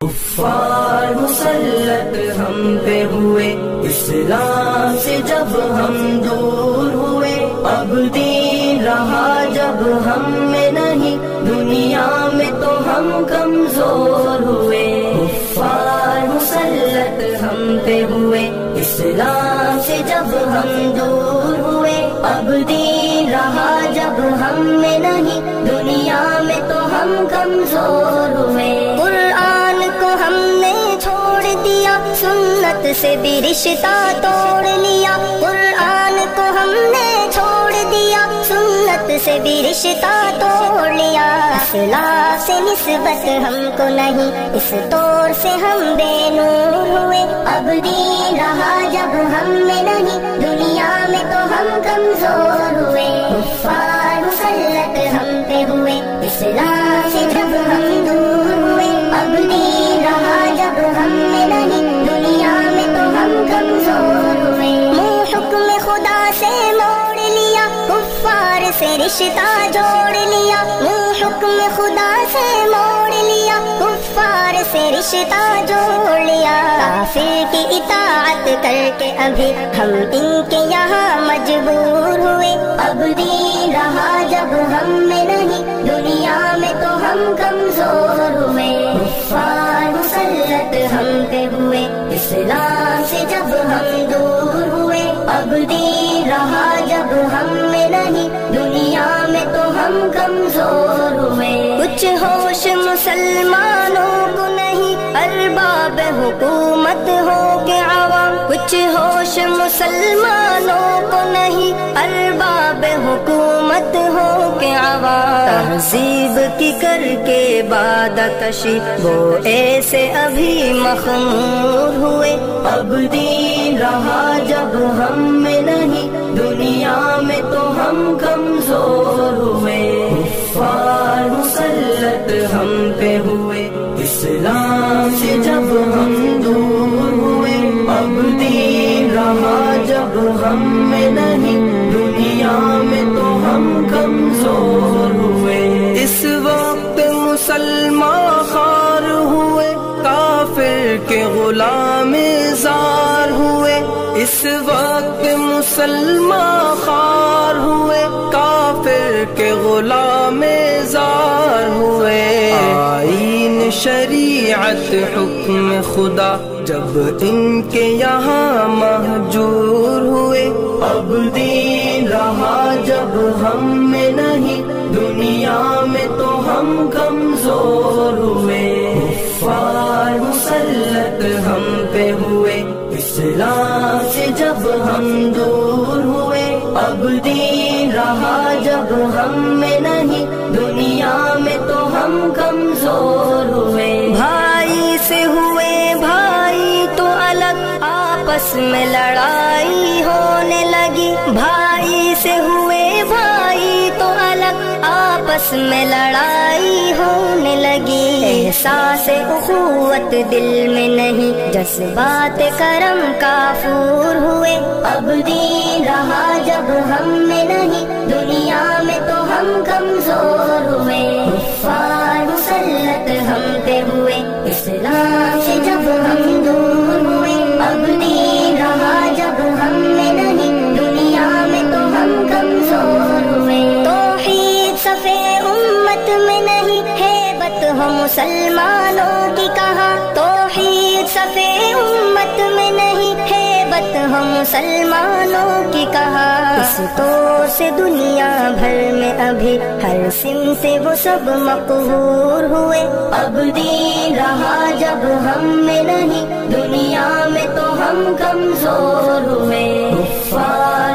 कुफ्फार मुसल्लत हम पे हुए। इस्लाम से जब हम दूर हुए, अब दीन रहा जब हम में नहीं, दुनिया में तो हम कमज़ोर हुए। कुफ्फार मुसल्लत हम पे हुए। इस्लाम से जब हम दूर हुए, अब दीन रहा जब हम में नहीं, दुनिया में तो हम कमज़ोर हुए। सुन्नत से भी रिश्ता तोड़ लिया। कुरान को हमने छोड़ दिया। सुन्नत से भी रिश्ता तोड़ लिया। असला से निस्बत हमको नहीं। इस तौर से हम बेनूर हुए। अब दीन रहा जब हम में नहीं। दुनिया में तो हम कमज़ोर हुए। मुसल्लत हम पे हुए। इस्लाम से जब हम रिश्ता जोड़ लिया हुक्म खुदा से मोड़ लिया कुफार से रिश्ता जोड़ लिया। काफिर की इताअत करके अभी हम इनके यहाँ मजबूर हुए। अब दीन रहा जब हम में नहीं, दुनिया में तो हम कमज़ोर हुए। मुसलमानों को नहीं अरबाब हुकूमत हो के आवाम कुछ होश मुसलमानों को नहीं अरबाब हुकूमत हो के आवाम तहजीब की करके बाद कशी, वो ऐसे अभी मखमूर हुए। अब दीन रहा जब हम में नहीं, दुनिया में तो हम कमज़ोर जब हम में नहीं, दुनिया में तो हम कमज़ोर हुए। इस वक्त मुसलमान खार हुए, काफिर के गुलाम जार हुए। इस वक्त मुसलमान खार हुए, काफिर के गुलाम जार हुए। आईन शरीयत हुक्म खुदा, जब इनके यहाँ अब रहा जब हम में नहीं, दुनिया में तो हम कमज़ोर हुए। कुफ्फार मुसल्लत हम पे हुए, इस्लाम से जब हम दूर हुए। अब दीन रहा जब हम में नहीं, दुनिया में तो हम कमज़ोर आपस में लड़ाई होने लगी। भाई से हुए भाई तो अलग। आपस में लड़ाई होने लगी। एहसास उखुवत दिल में नहीं। जज्बात करम काफूर हुए। अब दीन रहा जब हम में नहीं। दुनिया में तो हम कमज़ोर हुए। हम पे हुए। इस्लाम से जब हम दूर हुए। अब मुसलमानों की कहा, तौहीद सफे उम्मत में नहीं हैबत हो मुसलमानों की कहा, इस से दुनिया भर में अभी हर सिम से वो सब मकबूर हुए। अब दीन रहा जब हम में नहीं, दुनिया में तो हम कमज़ोर हुए।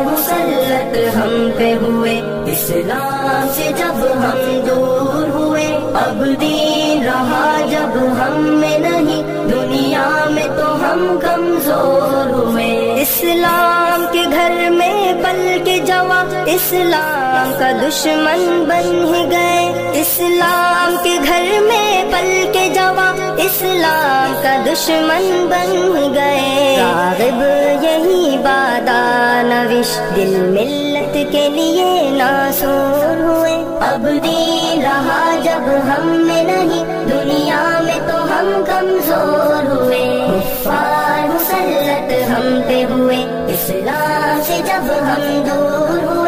मुसल्लत हम पे हुए, इस्लाम से जब हम दूर हुए। अब दीन रहा जब हम में नहीं, दुनिया में तो हम कमज़ोर हुए इस्लाम के घर में पल के जवा, इस्लाम का दुश्मन बन ही गए। इस्लाम के घर में पल के जवा, इस्लाम का दुश्मन बन ही गए। रागिब यही बादा नविश, दिल मिल्लत के लिए नासूर हुए अब दीन रहा जब हम में नहीं, दुनिया में तो हम कमज़ोर हुए। मुसलत हम पे हुए इस्लाम से जब हम दूर हुए